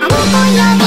Amo por la.